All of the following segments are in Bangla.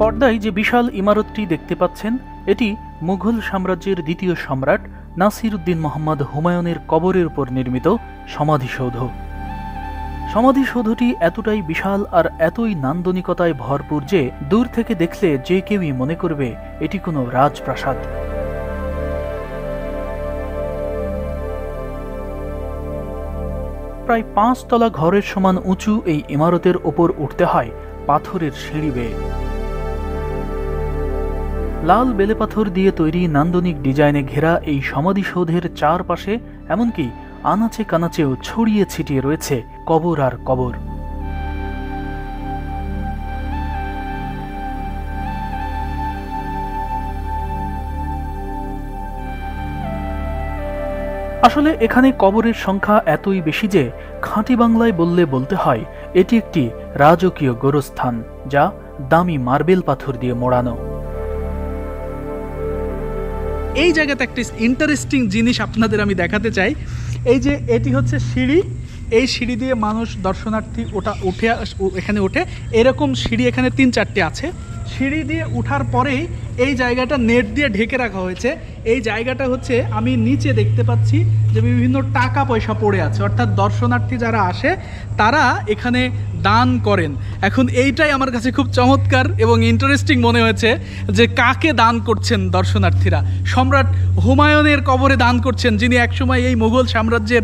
পর্দায় যে বিশাল ইমারতটি দেখতে পাচ্ছেন, এটি মুঘল সাম্রাজ্যের দ্বিতীয় সম্রাট নাসির উদ্দিন মোহাম্মদ হুমায়ুনের কবরের উপর নির্মিত সমাধিসৌধ। সমাধিসৌধটি এতটাই বিশাল আর এতই নান্দনিকতায় ভরপুর যে দূর থেকে দেখলে যে কেউই মনে করবে, এটি কোনো রাজপ্রাসাদ। প্রায় পাঁচতলা ঘরের সমান উঁচু এই ইমারতের ওপর উঠতে হয় পাথরের সিঁড়ি বেয়ে। লাল বেলেপাথর দিয়ে তৈরি নান্দনিক ডিজাইনে ঘেরা এই সমাধিসৌধের চারপাশে এমনকি আনাচে কানাচেও ছড়িয়ে ছিটিয়ে রয়েছে কবর আর কবর। আসলে এখানে কবরের সংখ্যা এতই বেশি যে খাঁটি বাংলায় বললে বলতে হয়, এটি একটি রাজকীয় গোরস্থান, যা দামি মার্বেল পাথর দিয়ে মোড়ানো। এই জায়গাতে একটা ইন্টারেস্টিং জিনিস আপনাদের আমি দেখাতে চাই। এই যে এটি হচ্ছে সিঁড়ি। এই সিঁড়ি দিয়ে মানুষ দর্শনার্থী ওটা উঠে এখানে ওঠে। এরকম সিঁড়ি এখানে তিন চারটে আছে। সিঁড়ি দিয়ে উঠার পরেই এই জায়গাটা নেট দিয়ে ঢেকে রাখা হয়েছে। এই জায়গাটা হচ্ছে আমি নিচে দেখতে পাচ্ছি যে বিভিন্ন টাকা পয়সা পড়ে আছে। অর্থাৎ দর্শনার্থী যারা আসে, তারা এখানে দান করেন। এখন এইটাই আমার কাছে খুব চমৎকার এবং ইন্টারেস্টিং মনে হয়েছে যে কাকে দান করছেন দর্শনার্থীরা। সম্রাট হুমায়ুনের কবরে দান করছেন, যিনি একসময় এই মুঘল সাম্রাজ্যের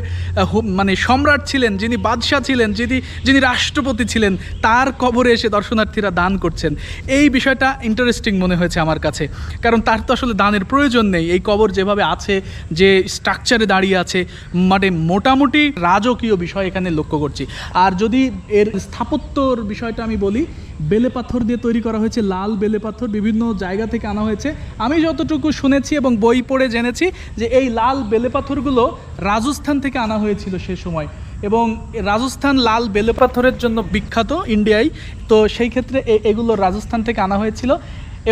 মানে সম্রাট ছিলেন, যিনি বাদশাহ ছিলেন, যিনি যিনি রাষ্ট্রপতি ছিলেন, তার কবরে এসে দর্শনার্থীরা দান করছেন। এই বিষয়টা ইন্টারেস্টিং মনে হয়েছে আমার কাছে। কারণ তার তো আসলে দানের প্রয়োজন নেই। এই কবর যেভাবে আছে, যে স্ট্রাকচারে দাঁড়িয়ে আছে মানে মোটামুটি রাজকীয় বিষয় এখানে লক্ষ্য করছি। আর যদি এর স্থাপত্যর বিষয়টা আমি বলি। বেলে পাথর দিয়ে তৈরি করা হয়েছে, লাল বেলে পাথর, বিভিন্ন জায়গা থেকে আনা হয়েছে। আমি যতটুকু শুনেছি এবং বই পড়ে জেনেছি যে এই লাল বেলে পাথরগুলো রাজস্থান থেকে আনা হয়েছিল সে সময়। এবং রাজস্থান লাল বেলে পাথরের জন্য বিখ্যাত ইন্ডিয়ায়। তো সেই ক্ষেত্রে এগুলো রাজস্থান থেকে আনা হয়েছিল।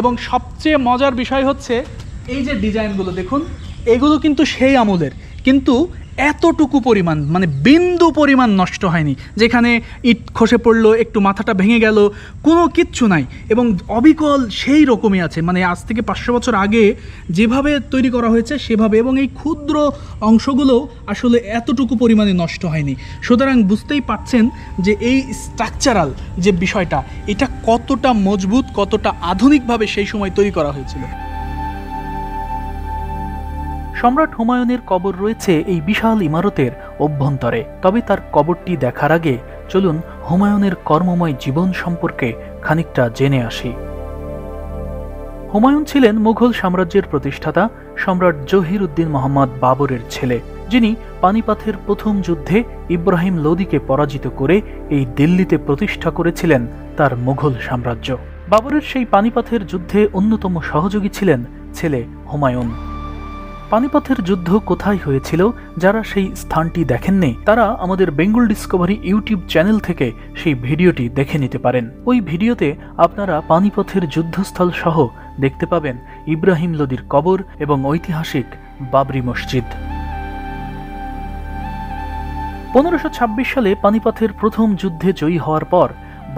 এবং সবচেয়ে মজার বিষয় হচ্ছে, এই যে ডিজাইনগুলো দেখুন, এগুলো কিন্তু সেই আমলের। কিন্তু এতটুকু পরিমাণ মানে বিন্দু পরিমাণ নষ্ট হয়নি। যেখানে ইট খসে পড়ল, একটু মাথাটা ভেঙে গেল, কোনো কিচ্ছু নাই। এবং অবিকল সেই রকমই আছে। মানে আজ থেকে পাঁচশো বছর আগে যেভাবে তৈরি করা হয়েছে, সেভাবে। এবং এই ক্ষুদ্র অংশগুলো আসলে এতটুকু পরিমাণে নষ্ট হয়নি। সুতরাং বুঝতেই পাচ্ছেন যে এই স্ট্রাকচারাল যে বিষয়টা, এটা কতটা মজবুত, কতটা আধুনিকভাবে সেই সময় তৈরি করা হয়েছিল। সম্রাট হুমায়ুনের কবর রয়েছে এই বিশাল ইমারতের অভ্যন্তরে। তবে তার কবরটি দেখার আগে চলুন হুমায়ুনের কর্মময় জীবন সম্পর্কে খানিকটা জেনে আসি। হুমায়ুন ছিলেন মুঘল সাম্রাজ্যের প্রতিষ্ঠাতা সম্রাট জহির উদ্দিন মোহাম্মদ বাবরের ছেলে, যিনি পানিপাথের প্রথম যুদ্ধে ইব্রাহিম লোদিকে পরাজিত করে এই দিল্লিতে প্রতিষ্ঠা করেছিলেন তার মুঘল সাম্রাজ্য। বাবরের সেই পানিপাথের যুদ্ধে অন্যতম সহযোগী ছিলেন ছেলে হুমায়ুন। পানিপথের যুদ্ধ কোথায় হয়েছিল, যারা সেই স্থানটি দেখেননি, তারা আমাদের বেঙ্গল ডিসকভারি ইউটিউব চ্যানেল থেকে সেই ভিডিওটি দেখে নিতে পারেন। ওই ভিডিওতে আপনারা পানিপথের যুদ্ধস্থল সহ দেখতে পাবেন ইব্রাহিম লোদির কবর এবং ঐতিহাসিক বাবরি মসজিদ। পনেরোশো ছাব্বিশ সালে পানিপথের প্রথম যুদ্ধে জয়ী হওয়ার পর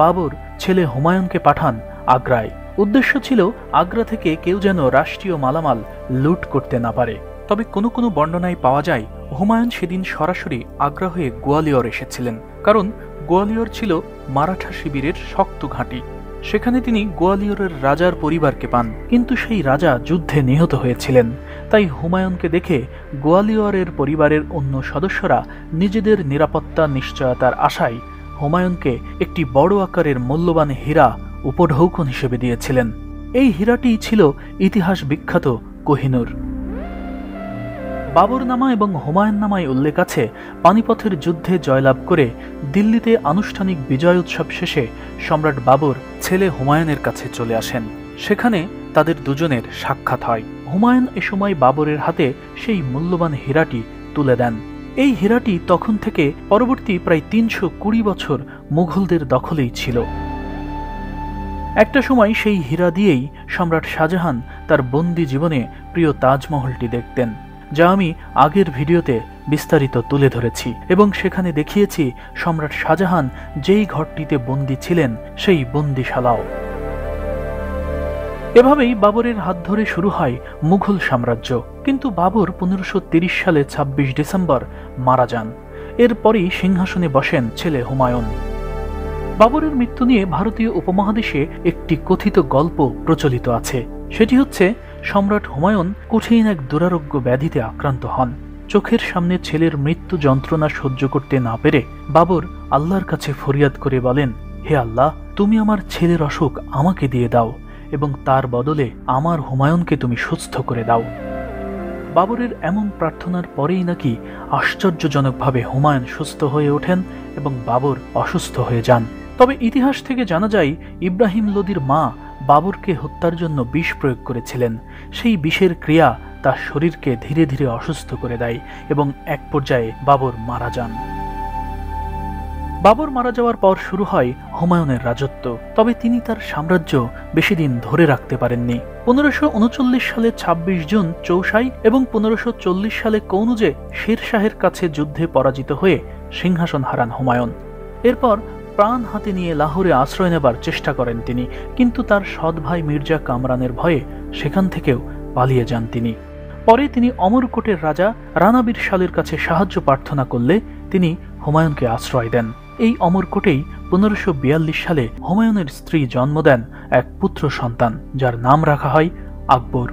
বাবর ছেলে হুমায়ুনকে পাঠান আগ্রায়। উদ্দেশ্য ছিল আগ্রা থেকে কেউ যেন রাষ্ট্রীয় মালামাল লুট করতে না পারে। তবে কোনো কোনো বর্ণনায় পাওয়া যায়, হুমায়ুন সেদিন সরাসরি আগ্রা হয়ে গোয়ালিয়র এসেছিলেন। কারণ গোয়ালিয়র ছিল মারাঠা শিবিরের শক্ত ঘাঁটি। সেখানে তিনি গোয়ালিয়রের রাজার পরিবারকে পান। কিন্তু সেই রাজা যুদ্ধে নিহত হয়েছিলেন। তাই হুমায়ুনকে দেখে গোয়ালিয়রের পরিবারের অন্য সদস্যরা নিজেদের নিরাপত্তা, নিশ্চয়তার আশায় হুমায়ুনকে একটি বড় আকারের মূল্যবান হীরা উপঢৌকন হিসেবে দিয়েছিলেন। এই হীরাটি ছিল ইতিহাস বিখ্যাত কোহিনুর। বাবরনামা এবং হুমায়ুন নামায় উল্লেখ আছে, পানিপথের যুদ্ধে জয়লাভ করে দিল্লিতে আনুষ্ঠানিক বিজয় উৎসব শেষে সম্রাট বাবর ছেলে হুমায়ুনের কাছে চলে আসেন। সেখানে তাদের দুজনের সাক্ষাৎ হয়। হুমায়ুন এ সময় বাবরের হাতে সেই মূল্যবান হীরাটি তুলে দেন। এই হীরাটি তখন থেকে পরবর্তী প্রায় তিনশো কুড়ি বছর মুঘলদের দখলেই ছিল। একটা সময় সেই হীরা দিয়েই সম্রাট শাহজাহান তার বন্দি জীবনে প্রিয় তাজমহলটি দেখতেন, যা আমি আগের ভিডিওতে বিস্তারিত তুলে ধরেছি এবং সেখানে দেখিয়েছি সম্রাট শাহজাহান যেই ঘরটিতে বন্দি ছিলেন সেই বন্দিশালাও। এভাবেই বাবরের হাত ধরে শুরু হয় মুঘল সাম্রাজ্য, কিন্তু বাবর পনেরোশো সালে ২৬ ডিসেম্বর মারা যান। এরপরই সিংহাসনে বসেন ছেলে হুমায়ুন। বাবরের মৃত্যু নিয়ে ভারতীয় উপমহাদেশে একটি কথিত গল্প প্রচলিত আছে। সেটি হচ্ছে, সম্রাট হুমায়ুন কঠিন এক দুরারোগ্য ব্যাধিতে আক্রান্ত হন। চোখের সামনে ছেলের মৃত্যু যন্ত্রণা সহ্য করতে না পেরে বাবর আল্লাহর কাছে ফরিয়াদ করে বলেন, হে আল্লাহ, তুমি আমার ছেলের অসুখ আমাকে দিয়ে দাও এবং তার বদলে আমার হুমায়ুনকে তুমি সুস্থ করে দাও। বাবরের এমন প্রার্থনার পরেই নাকি আশ্চর্যজনকভাবে হুমায়ুন সুস্থ হয়ে ওঠেন এবং বাবর অসুস্থ হয়ে যান। তবে ইতিহাস থেকে জানা যায়, ইব্রাহিম লোদির মা বাবরকে হত্যার জন্য বিষ প্রয়োগ করেছিলেন। সেই বিষের ক্রিয়া তার শরীরকে ধীরে ধীরে অসুস্থ করে দেয় এবং এক পর্যায়ে বাবর মারা যান। বাবর মারা যাওয়ার পর শুরু হয় হুমায়ুনের রাজত্ব, তবে তিনি তার সাম্রাজ্য বেশি দিন ধরে রাখতে পারেননি। পনেরোশো উনচল্লিশ সালে ২৬ জুন চৌসাই এবং পনেরোশো চল্লিশ সালে কৌনুজে শের শাহের কাছে যুদ্ধে পরাজিত হয়ে সিংহাসন হারান হুমায়ুন। এরপর প্রাণ হাতে নিয়ে লাহোরে আশ্রয় নেবার চেষ্টা করেন তিনি, কিন্তু তার সৎ ভাই মির্জা কামরানের ভয়ে সেখান থেকেও পালিয়ে যান তিনি। পরে তিনি অমরকোটের রাজা রানাবীর শালের কাছে সাহায্য প্রার্থনা করলে তিনি হুমায়ুনকে আশ্রয় দেন। এই অমরকোটেই পনেরোশো বিয়াল্লিশ সালে হুমায়ুনের স্ত্রী জন্ম দেন এক পুত্র সন্তান, যার নাম রাখা হয় আকবর।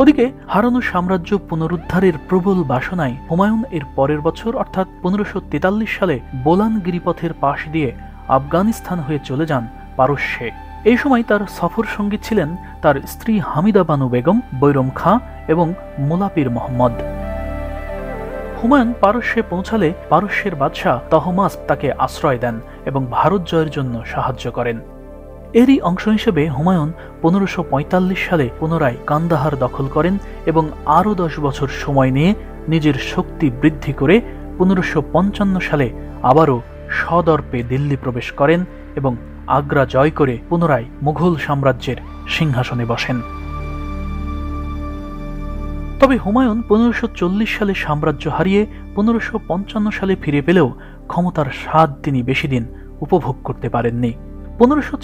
ওদিকে হারানো সাম্রাজ্য পুনরুদ্ধারের প্রবল বাসনায় হুমায়ুন এর পরের বছর, অর্থাৎ পনেরোশো সালে বোলান গিরিপথের পাশ দিয়ে আফগানিস্তান হয়ে চলে যান পারস্যে। এই সময় তার সফর সঙ্গী ছিলেন তার স্ত্রী হামিদা বানু বেগম, বৈরম খাঁ এবং মোলাপির মোহাম্মদ। হুমায়ুন পারস্যে পৌঁছালে পারস্যের বাদশাহ তহমাস তাকে আশ্রয় দেন এবং ভারত জয়ের জন্য সাহায্য করেন। এরই অংশ হিসেবে হুমায়ুন পনেরোশো সালে পুনরায় কান্দাহার দখল করেন এবং আরও দশ বছর সময় নিয়ে নিজের শক্তি বৃদ্ধি করে পনেরোশো সালে আবারও সদর্পে দিল্লি প্রবেশ করেন এবং আগ্রা জয় করে পুনরায় মুঘল সাম্রাজ্যের সিংহাসনে বসেন। তবে হুমায়ুন পনেরোশো সালে সাম্রাজ্য হারিয়ে পনেরোশো সালে ফিরে পেলেও ক্ষমতার স্বাদ তিনি বেশি দিন উপভোগ করতে পারেননি। পনেরোশো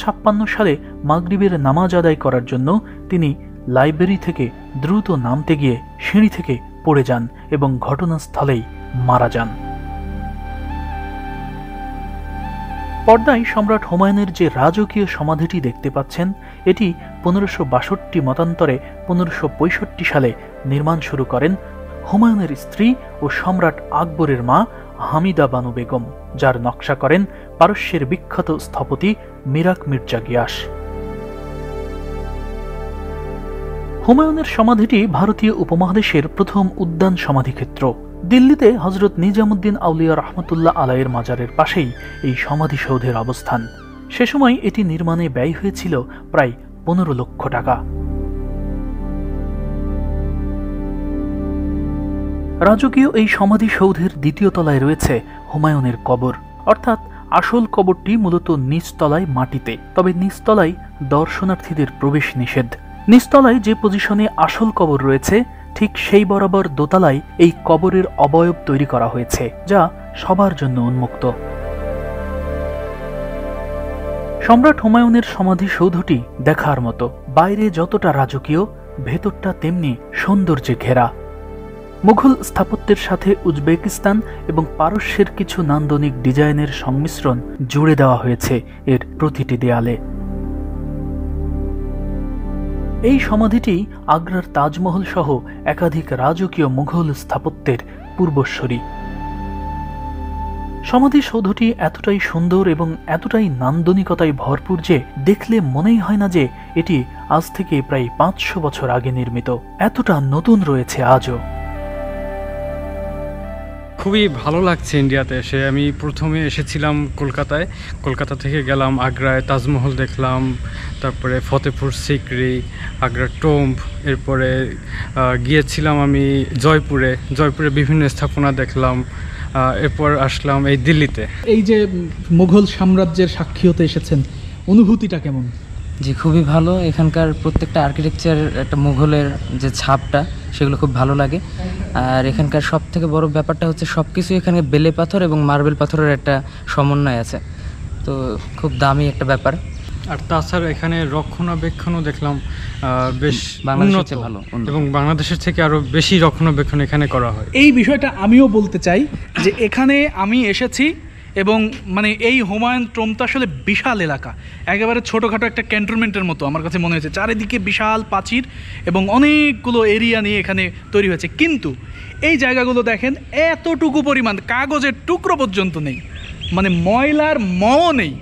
সালে মাগরিবের নামাজ আদায় করার জন্য তিনি লাইব্রেরি থেকে দ্রুত নামতে গিয়ে সিঁড়ি থেকে পড়ে যান এবং ঘটনাস্থলেই মারা যান। পর্দায় সম্রাট হুমায়ুনের যে রাজকীয় সমাধিটি দেখতে পাচ্ছেন, এটি পনেরোশো বাষট্টি মতান্তরে পনেরোশো পঁয়ষট্টি সালে নির্মাণ শুরু করেন হুমায়ুনের স্ত্রী ও সম্রাট আকবরের মা হামিদা বানু বেগম, যার নকশা করেন পারস্যের বিখ্যাত স্থপতি মিরাক মির্জা গিয়াস। হুমায়ুনের সমাধিটি ভারতীয় উপমহাদেশের প্রথম উদ্যান সমাধিক্ষেত্র। দিল্লিতে হজরত নিজামুদ্দিন আউলিয়া রহমতুল্লাহ আলাইয়ের মাজারের পাশেই এই সমাধিসৌধের অবস্থান। সে সময় এটি নির্মাণে ব্যয় হয়েছিল প্রায় পনেরো লক্ষ টাকা। রাজকীয় এই সমাধিসৌধের দ্বিতীয় তলায় রয়েছে হুমায়ুনের কবর। অর্থাৎ আসল কবরটি মূলত নিচতলায় মাটিতে, তবে নিচতলায় দর্শনার্থীদের প্রবেশ নিষেধ। নিচতলায় যে পজিশনে আসল কবর রয়েছে, ঠিক সেই বরাবর দোতলায় এই কবরের অবয়ব তৈরি করা হয়েছে, যা সবার জন্য উন্মুক্ত। সম্রাট হুমায়ুনের সমাধিসৌধটি দেখার মতো। বাইরে যতটা রাজকীয়, ভেতরটা তেমনি সৌন্দর্যে ঘেরা। মুঘল স্থাপত্যের সাথে উজবেকিস্তান এবং পারস্যের কিছু নান্দনিক ডিজাইনের সংমিশ্রণ জুড়ে দেওয়া হয়েছে এর প্রতিটি দেয়ালে। এই সমাধিটি আগ্রার তাজমহল সহ একাধিক রাজকীয় মুঘল স্থাপত্যের পূর্বস্বরী। সমাধিসৌধটি এতটাই সুন্দর এবং এতটাই নান্দনিকতায় ভরপুর যে দেখলে মনেই হয় না যে এটি আজ থেকে প্রায় পাঁচশো বছর আগে নির্মিত। এতটা নতুন রয়েছে আজও। খুবই ভালো লাগছে ইন্ডিয়াতে এসে। আমি প্রথমে এসেছিলাম কলকাতায়। কলকাতা থেকে গেলাম আগ্রায়, তাজমহল দেখলাম, তারপরে ফতেপুর সিকরি, আগ্রার টোম্ব, এরপরে গিয়েছিলাম আমি জয়পুরে। জয়পুরে বিভিন্ন স্থাপনা দেখলাম এরপর আসলাম এই দিল্লিতে। এই যে মুঘল সাম্রাজ্যের সাক্ষী হতে এসেছেন, অনুভূতিটা কেমন? জি খুবই ভালো। এখানকার প্রত্যেকটা আর্কিটেকচার একটা মুঘলের যে ছাপটা সেগুলো খুব ভালো লাগে। আর এখানকার সব থেকে বড় ব্যাপারটা হচ্ছে সব কিছু এখানে বেলে পাথর এবং মার্বেল পাথরের একটা সমন্বয় আছে। তো খুব দামি একটা ব্যাপার। আর তাছাড়া এখানে রক্ষণাবেক্ষণও দেখলাম বেশ বাংলাদেশের উন্নত ভালো, এবং বাংলাদেশের থেকে আরও বেশি রক্ষণাবেক্ষণ এখানে করা হয়। এই বিষয়টা আমিও বলতে চাই যে এখানে আমি এসেছি এবং মানে এই হুমায়ুন টোমটা আসলে বিশাল এলাকা। একেবারে ছোটোখাটো একটা ক্যান্টনমেন্টের মতো আমার কাছে মনে হয়েছে। চারিদিকে বিশাল প্রাচীর এবং অনেকগুলো এরিয়া নিয়ে এখানে তৈরি হয়েছে। কিন্তু এই জায়গাগুলো দেখেন, এতটুকু পরিমাণ কাগজের টুকরো পর্যন্ত নেই। মানে ময়লার মও নেই।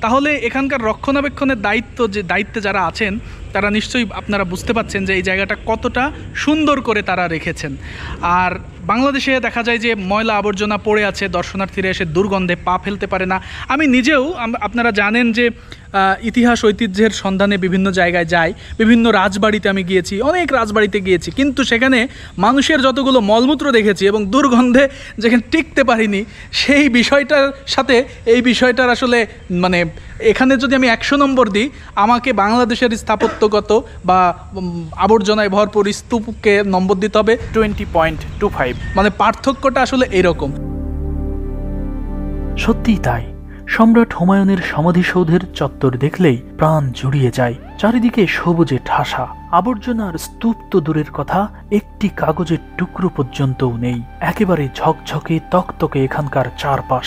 তাহলে এখানকার রক্ষণাবেক্ষণের দায়িত্ব যে, দায়িত্বে যারা আছেন, তারা নিশ্চয়ই আপনারা বুঝতে পাচ্ছেন যে এই জায়গাটা কতটা সুন্দর করে তারা রেখেছেন। আর বাংলাদেশে দেখা যায় যে ময়লা আবর্জনা পড়ে আছে, দর্শনার্থীরা এসে দুর্গন্ধে পা ফেলতে পারে না। আমি নিজেও আপনারা জানেন যে ইতিহাস ঐতিহ্যের সন্ধানে বিভিন্ন জায়গায় যাই, বিভিন্ন রাজবাড়িতে আমি গিয়েছি, অনেক রাজবাড়িতে গিয়েছি, কিন্তু সেখানে মানুষের যতগুলো মলমূত্র দেখেছি এবং দুর্গন্ধে যেখানে টিকতে পারিনি, সেই বিষয়টার সাথে, এই বিষয়টার আসলে মানে এখানে যদি আমি একশো নম্বর দিই, আমাকে বাংলাদেশের স্থাপত্যগত বা আবর্জনায় ভরপুর স্তূপকে নম্বর দিতে হবে। টোয়েন্টি পয়েন্ট টু ফাইভ মানে পার্থক্যটা আসলে এরকম। সত্যিই তাই। সম্রাট হুমায়ুনের সমাধিসৌধের চত্বর দেখলেই প্রাণ জুড়িয়ে যায়। চারিদিকে সবুজে ঠাসা। আবর্জনার স্তূপ তো দূরের কথা একটি কাগজের টুকরো পর্যন্তও নেই। একেবারে ঝকঝকে তকতকে এখানকার চারপাশ।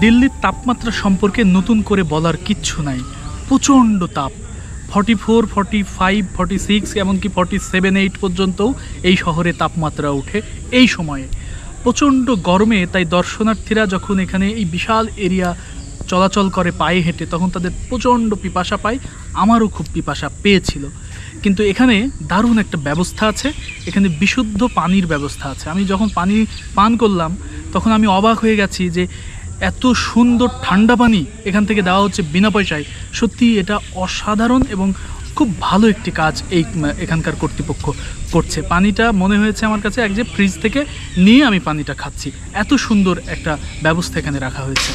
দিল্লির তাপমাত্রা সম্পর্কে নতুন করে বলার কিচ্ছু নাই। প্রচণ্ড তাপ। Forty four, forty five, forty six, এমনকি ফর্টি সেভেন, এইট পর্যন্তও এই শহরে তাপমাত্রা ওঠে এই সময়ে। প্রচণ্ড গরমে তাই দর্শনার্থীরা যখন এখানে এই বিশাল এরিয়া চলাচল করে পায়ে হেঁটে, তখন তাদের প্রচণ্ড পিপাসা পায়, আমারও খুব পিপাসা পেয়েছিল। কিন্তু এখানে দারুণ একটা ব্যবস্থা আছে, এখানে বিশুদ্ধ পানির ব্যবস্থা আছে। আমি যখন পানি পান করলাম, তখন আমি অবাক হয়ে গেছি যে এত সুন্দর ঠান্ডা পানি এখান থেকে দেওয়া হচ্ছে বিনা পয়সায়। সত্যি এটা অসাধারণ এবং খুব ভালো একটি কাজ এই এখানকার কর্তৃপক্ষ করছে। পানিটা মনে হয়েছে আমার কাছে এক যে ফ্রিজ থেকে নিয়ে আমি পানিটা খাচ্ছি। এত সুন্দর একটা ব্যবস্থা এখানে রাখা হয়েছে।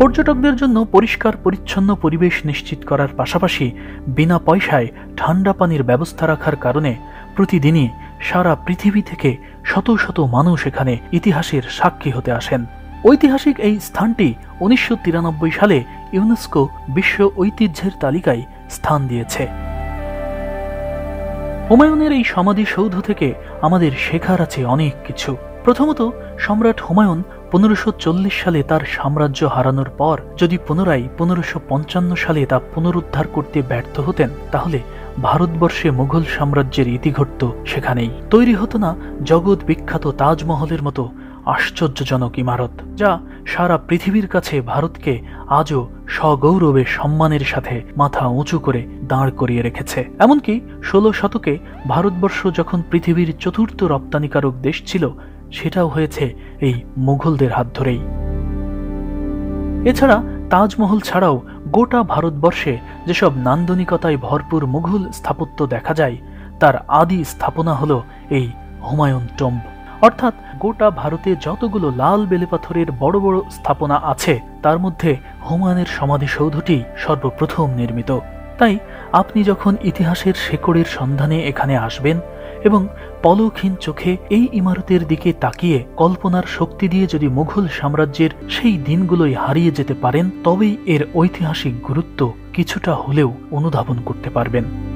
পর্যটকদের জন্য পরিষ্কার, পরিচ্ছন্ন পরিবেশ নিশ্চিত করার পাশাপাশি বিনা পয়সায় ঠান্ডা পানির ব্যবস্থা রাখার কারণে প্রতিদিনই সারা পৃথিবী থেকে শত শত মানুষ এখানে ইতিহাসের সাক্ষী হতে আসেন। ঐতিহাসিক এই স্থানটি উনিশশো তিরানব্বই সালে ইউনেস্কো বিশ্ব ঐতিহ্যের তালিকায় স্থান দিয়েছে। হুমায়ুনের এই সমাধিসৌধ থেকে আমাদের শেখার আছে অনেক কিছু। প্রথমত, সম্রাট হুমায়ুন পনেরোশো সালে তার সাম্রাজ্য হারানোর পর যদি পুনরায় পনেরোশো সালে তা পুনরুদ্ধার করতে ব্যর্থ হতেন, তাহলে ভারতবর্ষে মুঘল সাম্রাজ্যের ইতি ঘটত সেখানেই। তৈরি হতো না জগৎ বিখ্যাত তাজমহলের মতো আশ্চর্যজনক ইমারত, যা সারা পৃথিবীর কাছে ভারতকে আজও সগৌরবে সম্মানের সাথে মাথা উঁচু করে দাঁড় করিয়ে রেখেছে। এমনকি ষোলো শতকে ভারতবর্ষ যখন পৃথিবীর চতুর্থ রপ্তানিকারক দেশ ছিল, সেটাও হয়েছে এই মুঘলদের হাত ধরেই। এছাড়া তাজমহল ছাড়াও গোটা ভারতবর্ষে যেসব নান্দনিকতায় ভরপুর মুঘল স্থাপত্য দেখা যায়, তার আদি স্থাপনা হল এই হুমায়ুন টম্ব। অর্থাৎ গোটা ভারতে যতগুলো লাল বেলেপাথরের বড় বড় স্থাপনা আছে, তার মধ্যে হুমায়ুনের সমাধিসৌধটি সর্বপ্রথম নির্মিত। তাই আপনি যখন ইতিহাসের শেকড়ের সন্ধানে এখানে আসবেন এবং পলকহীন চোখে এই ইমারতের দিকে তাকিয়ে কল্পনার শক্তি দিয়ে যদি মুঘল সাম্রাজ্যের সেই দিনগুলোই হারিয়ে যেতে পারেন, তবেই এর ঐতিহাসিক গুরুত্ব কিছুটা হলেও অনুধাবন করতে পারবেন।